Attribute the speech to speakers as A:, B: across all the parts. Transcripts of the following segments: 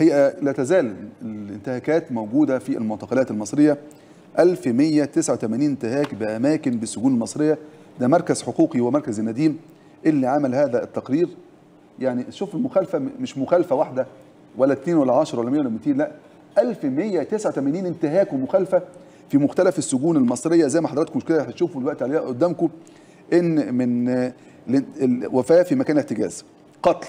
A: حقيقه لا تزال الانتهاكات موجودة في المعتقلات المصرية. 1189 انتهاك بأماكن بالسجون المصريه ده مركز حقوقي ومركز النديم اللي عمل هذا التقرير. يعني شوف المخالفة مش مخالفة واحدة ولا 2 ولا 10 ولا 100 ولا 200 لا. 1189 انتهاك ومخالفة في مختلف السجون المصرية. زي ما حضراتكم كده هتشوفوا دلوقتي عليها قدامكم إن من ال- الوفاة في مكان احتجاز قتل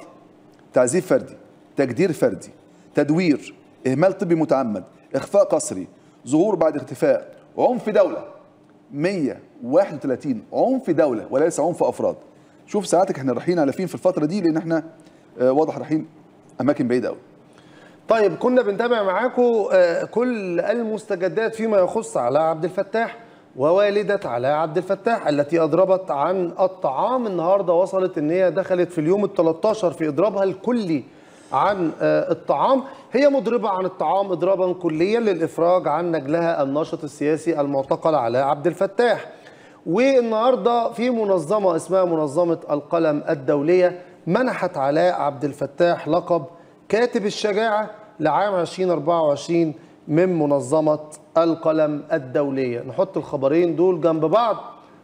A: تعذيب فردي تجدير فردي تدوير إهمال طبي متعمد إخفاء قسري ظهور بعد اختفاء عنف دولة. 131 عنف دولة وليس عنف أفراد. شوف ساعتك إحنا رايحين على فين في الفترة دي لأن إحنا آه، واضح رايحين أماكن بعيدة قوي
B: طيب كنا بنتابع معاكم آه، كل المستجدات فيما يخص علاء عبد الفتاح ووالدة علاء عبد الفتاح التي أضربت عن الطعام. النهاردة وصلت إن هي دخلت في اليوم ال 13 في إضرابها الكلي. عن آه، الطعام. هي مضربة عن الطعام إضرابا كليا للإفراج عن نجلها الناشط السياسي المعتقل علاء عبد الفتاح. والنهاردة في منظمة اسمها منظمة القلم الدولية منحت علاء عبد الفتاح لقب كاتب الشجاعة لعام 2024 من منظمة القلم الدولية. نحط الخبرين دول جنب بعض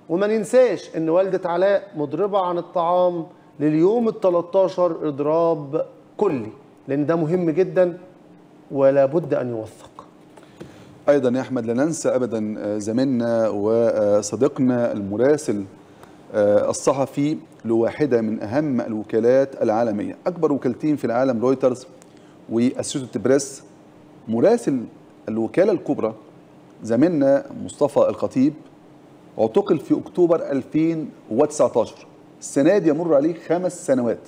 B: وما ننساش إن والدة علاء مضربة عن الطعام لليوم ال 13 إضراب كلي لأن ده مهم جدا ولا بد أن يوثق.
A: أيضا يا أحمد لا ننسى ابدا آه، زميلنا وصديقنا المراسل آه، الصحفي لواحدة من أهم الوكالات العالمية أكبر وكالتين في العالم رويترز واسوشيتد بريس مراسل الوكالة الكبرى زميلنا مصطفى الخطيب اعتقل في أكتوبر 2019 السنة دي يمر عليه خمس سنوات.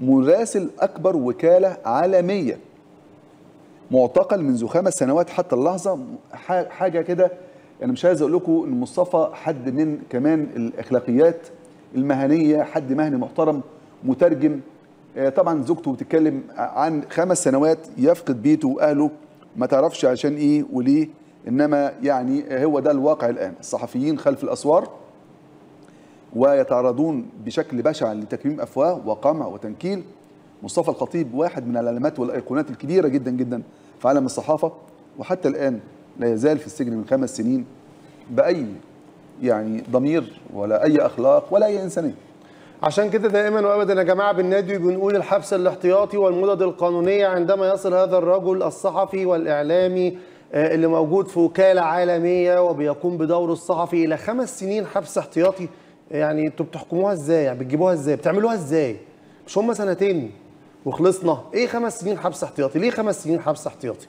A: مراسل أكبر وكالة عالمية. معتقل منذ خمس سنوات حتى اللحظة. ح- حاجة كده أنا مش عايز أقول لكم إن مصطفى حد من كمان الأخلاقيات المهنية حد مهني محترم مترجم. آه، طبعا زوجته بتتكلم عن خمس سنوات يفقد بيته وأهله. ما تعرفش عشان إيه وليه إنما يعني هو ده الواقع الآن. الصحفيين خلف الأسوار ويتعرضون بشكل بشع لتكميم أفواه وقمع وتنكيل. مصطفى الخطيب واحد من العلامات والأيقونات الكبيرة جدا جدا في عالم الصحافة وحتى الآن لا يزال في السجن من خمس سنين بأي يعني ضمير ولا أي أخلاق ولا أي إنسانية.
B: عشان كده دائما وابدا يا جماعة بالنادي بنقول الحبس الاحتياطي والمدد القانونية عندما يصل هذا الرجل الصحفي والإعلامي آه، اللي موجود في وكالة عالمية وبيقوم بدور الصحفي إلى خمس سنين حبس احتياطي. يعني أنتوا بتحكموها إزاي؟ يعني بتجيبوها إزاي؟ بتعملوها إزاي؟ مش هم سنتين وخلصنا إيه خمس سنين حبس احتياطي؟ ليه خمس سنين حبس احتياطي؟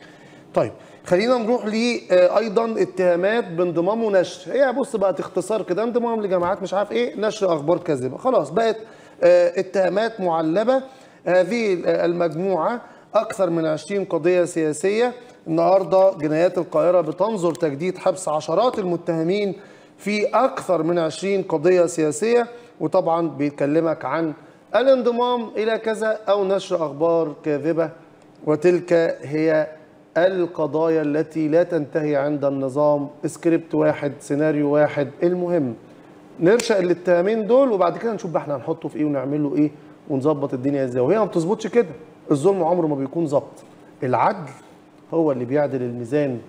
B: طيب خلينا نروح ل آه، اتهامات بانضمام ونشر هي بص بقت اختصار كده انضمام لجماعات مش عارف إيه نشر أخبار كاذبة خلاص بقت آه، اتهامات معلبة هذه المجموعة أكثر من 20 قضية سياسية النهارده جنايات القاهرة بتنظر تجديد حبس عشرات المتهمين في أكثر من 20 قضية سياسية وطبعا بيكلمك عن الانضمام إلى كذا أو نشر أخبار كاذبة. وتلك هي القضايا التي لا تنتهي عند النظام سكريبت واحد سيناريو واحد. المهم نرشق الاتهامين دول وبعد كده نشوف بقى إحنا هنحطه في إيه ونعمل له إيه ونظبط الدنيا إزاي. وهي ما بتظبطش كده. الظلم عمره ما بيكون ظبط. العدل هو اللي بيعدل الميزان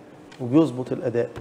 B: وبيظبط الأداء.